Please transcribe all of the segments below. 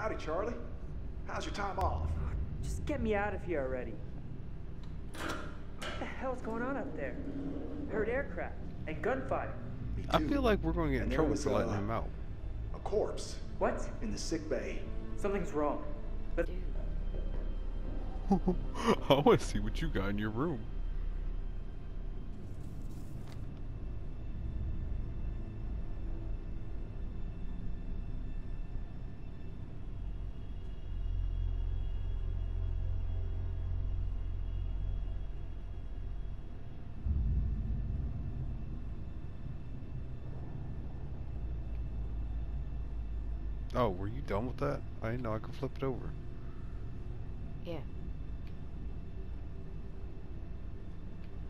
Howdy, Charlie. How's your time off? Just get me out of here already. What the hell's going on up there? I heard aircraft and gunfire. Me I feel like we're going to get in trouble for letting uh, him out. A corpse What? in the sick bay. Something's wrong. But I want to see what you got in your room. Oh, were you done with that? I didn't know I could flip it over. Yeah.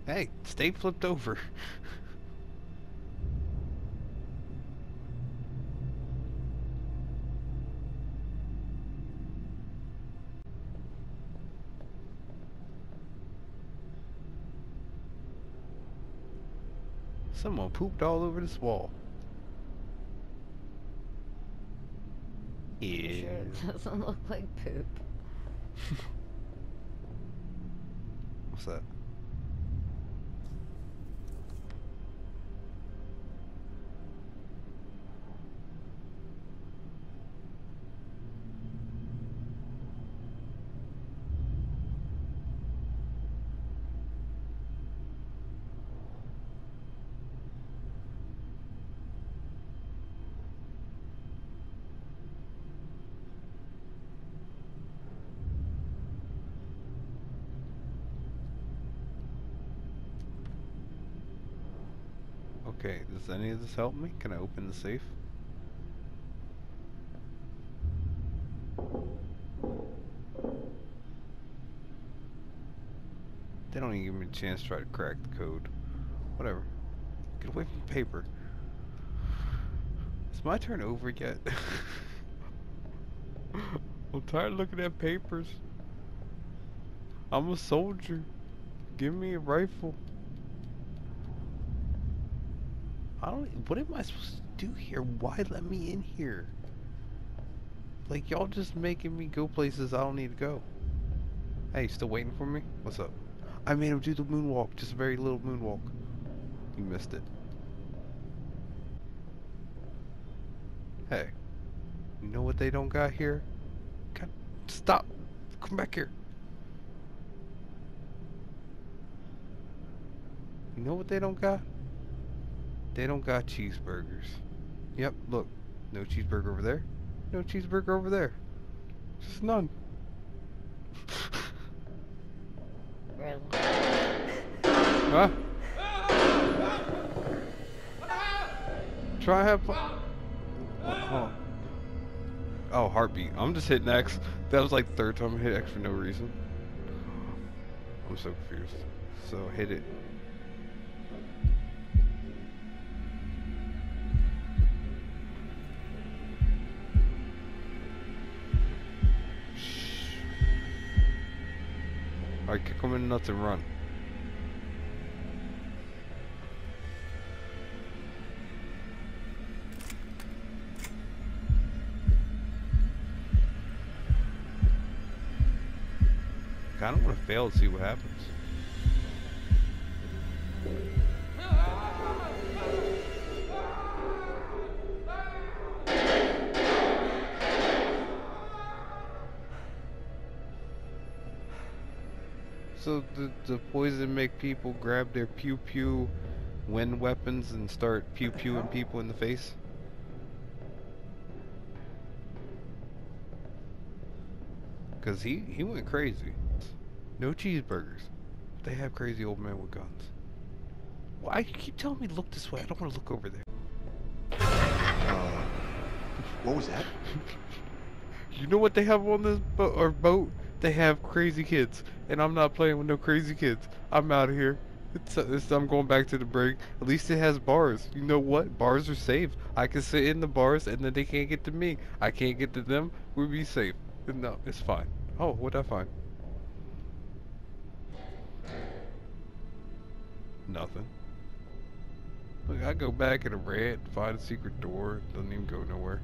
Hey, stay flipped over. Someone pooped all over this wall. Yeah. Sure, it doesn't look like poop. What's that? Okay, does any of this help me? Can I open the safe? They don't even give me a chance to try to crack the code. Whatever. Get away from the paper. Is my turn over yet? I'm tired of looking at papers. I'm a soldier. Give me a rifle. I don't. What am I supposed to do here? Why let me in here? Like y'all just making me go places I don't need to go. Hey, still waiting for me? What's up? I made him do the moonwalk, just a very little moonwalk. You missed it. Hey, you know what they don't got here? God, stop! Come back here. You know what they don't got? They don't got cheeseburgers. Yep, look. No cheeseburger over there. No cheeseburger over there. Just none. Really? Huh? Try have fun. Oh, oh. oh, heartbeat. I'm just hitting X. That was like the third time I hit X for no reason. I'm so confused. So hit it. Alright, kick him in nuts and run. I don't want to fail to see what happens. So the the poison make people grab their pew pew wind weapons and start pew pewing people in the face? Cause he he went crazy. No cheeseburgers. They have crazy old men with guns. Why you keep telling me to look this way? I don't want to look over there. Uh, what was that? You know what they have on this boat or boat? They have crazy kids, and I'm not playing with no crazy kids. I'm out of here. It's, it's I'm going back to the break. At least it has bars. You know what? Bars are safe. I can sit in the bars, and then they can't get to me. I can't get to them. We'll be safe. No, it's fine. Oh, what'd I find? Nothing. Look, I go back in a red, find a secret door. Doesn't even go nowhere.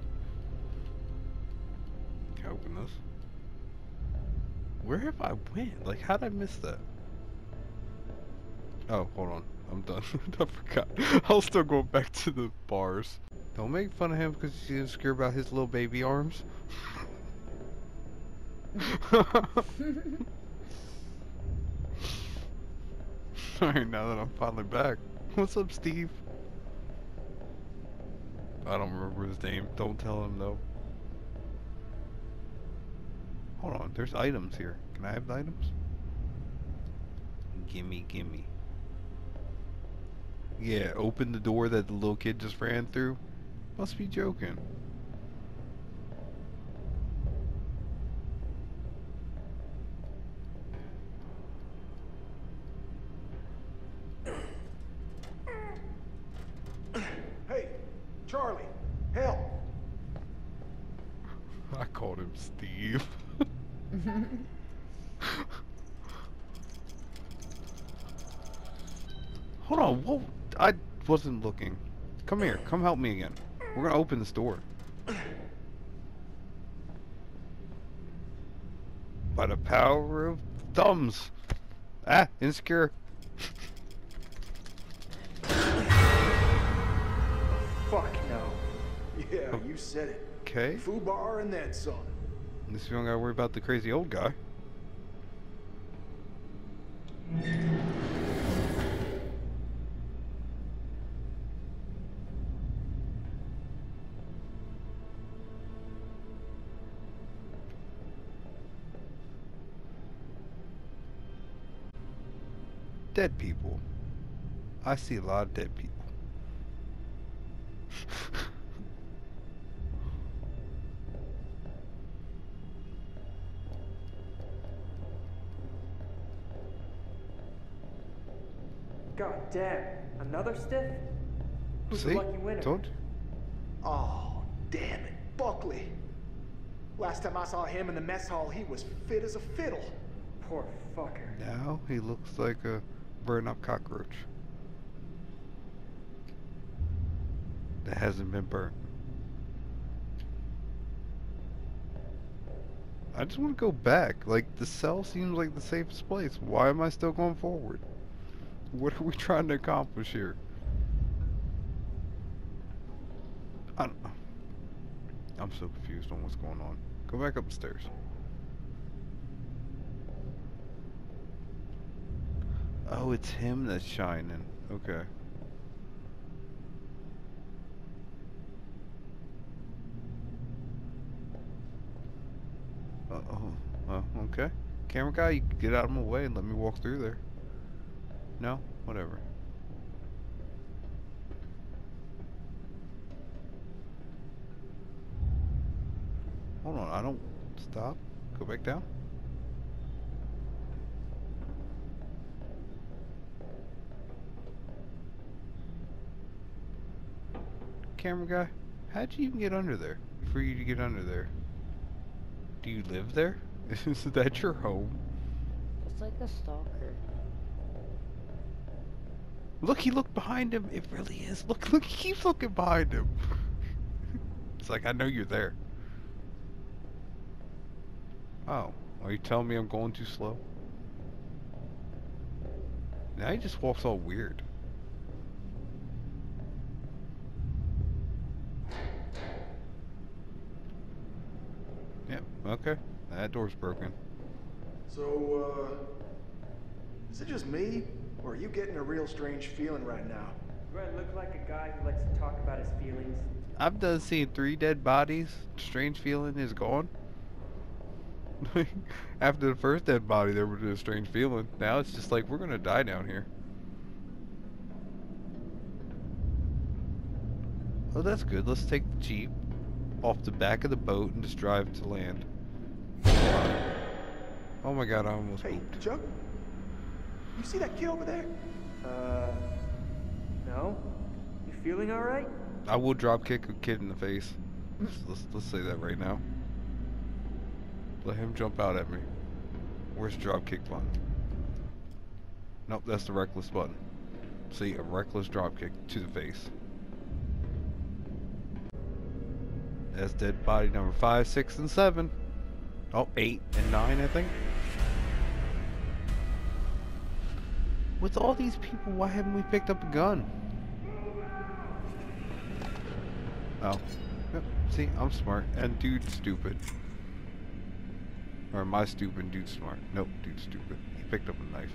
can't open this. Where have I went? Like, how'd I miss that? Oh, hold on. I'm done. I forgot. I'll still go back to the bars. Don't make fun of him because he's insecure about his little baby arms. Alright, now that I'm finally back. What's up, Steve? I don't remember his name. Don't tell him, though. Hold on, there's items here. Can I have the items? Gimme, gimme. Yeah, open the door that the little kid just ran through. Must be joking. Hey, Charlie, help! I called him Steve. Hold on, whoa. I wasn't looking. Come here, come help me again. We're gonna open this door. By the power of thumbs. Ah, insecure. Fuck no. Yeah, you said it. Okay. Fubar and then some. At least we don't gotta worry about the crazy old guy. Dead people. I see a lot of dead people. God damn. Another stiff? Who's see? the lucky winner? Told. Oh, damn it, Buckley. Last time I saw him in the mess hall, he was fit as a fiddle. Poor fucker. Now he looks like a burn up cockroach. That hasn't been burnt. I just want to go back. Like, the cell seems like the safest place. Why am I still going forward? What are we trying to accomplish here? I. I'm so confused on what's going on. Go back upstairs. Oh, it's him that's shining. Okay. Uh oh. Okay. Camera guy, you get out of my way and let me walk through there. No? Whatever. Hold on, I don't stop. Go back down. Camera guy, how'd you even get under there? For you to get under there? Do you live there? Is that your home? It's like a stalker. Look, he looked behind him. It really is. Look, look, he keeps looking behind him. it's like, I know you're there. Oh, are you telling me I'm going too slow? Now he just walks all weird. Okay. That door's broken. So, uh, is it just me, or are you getting a real strange feeling right now? Do I look like a guy who likes to talk about his feelings? I've done seen three dead bodies. Strange feeling is gone. After the first dead body, there was a strange feeling. Now it's just like we're gonna die down here. Oh, that's good. Let's take the jeep off the back of the boat and just drive to land. Oh my god, I almost Hey, pooped. Chuck? You see that kid over there? Uh, no? You feeling alright? I will drop kick a kid in the face. Let's, let's, let's say that right now. Let him jump out at me. Where's the drop kick button? Nope, that's the reckless button. See, a reckless drop kick to the face. That's dead body number five, six, and seven. Oh, eight and nine, I think. With all these people, why haven't we picked up a gun? Oh. Yep, See, I'm smart. And dude's stupid. Or am I stupid dude's smart? Nope, dude's stupid. He picked up a knife.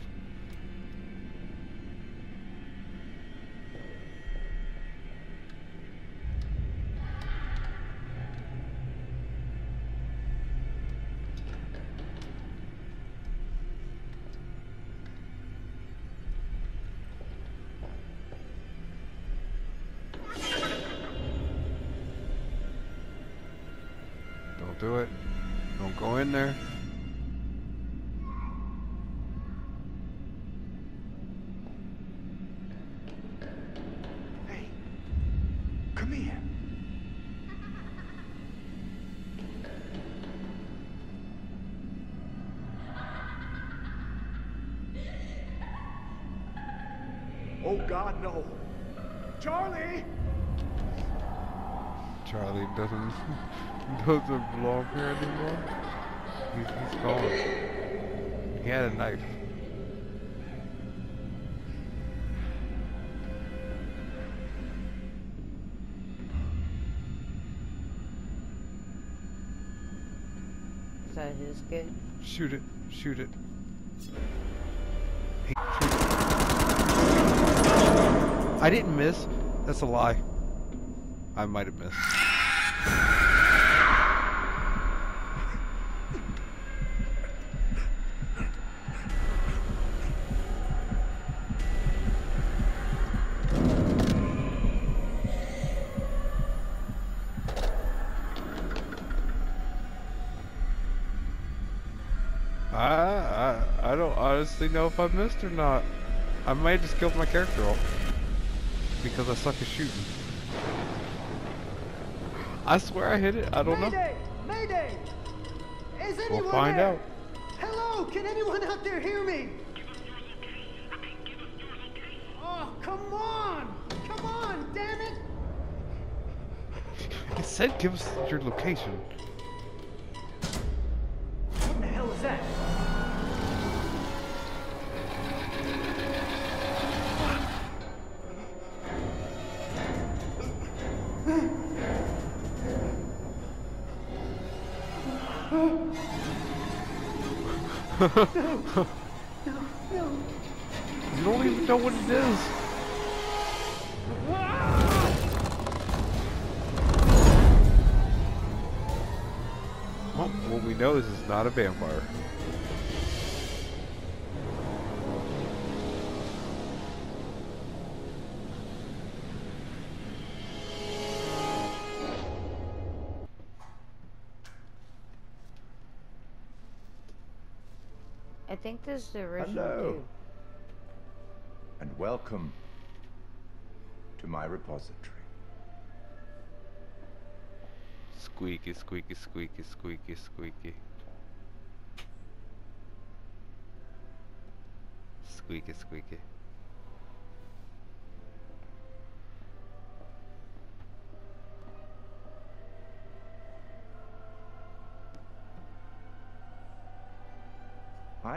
Do it. Don't go in there. Doesn't doesn't belong here anymore. He's, he's gone. He had a knife. Is that his kid? Shoot it. Shoot it. Shoot. I didn't miss. That's a lie. I might have missed. I, I I don't honestly know if I missed or not. I might have just killed my character off because I suck at shooting. I swear I hit it. I don't know. Mayday! Mayday! Is anyone We'll find there? out. Hello, can anyone out there hear me? Oh, come on! Come on, damn it! It said give us your location. You don't even know what it is. Well, what we know is it's not a vampire. Think this is the original Hello. dude. and welcome to my repository. Squeaky, squeaky, squeaky, squeaky, squeaky. Squeaky, squeaky.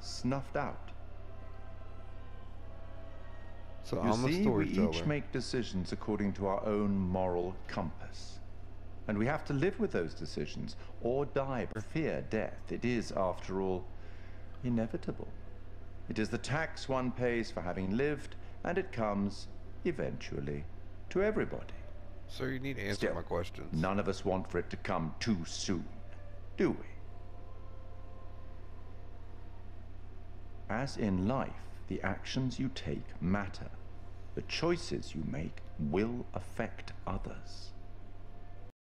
snuffed out. So You I'm a see, we each make decisions according to our own moral compass. And we have to live with those decisions or die by fear death. It is, after all, inevitable. It is the tax one pays for having lived, and it comes, eventually, to everybody. So you need to answer Still, my questions. None of us want for it to come too soon, do we? As in life, the actions you take matter. The choices you make will affect others.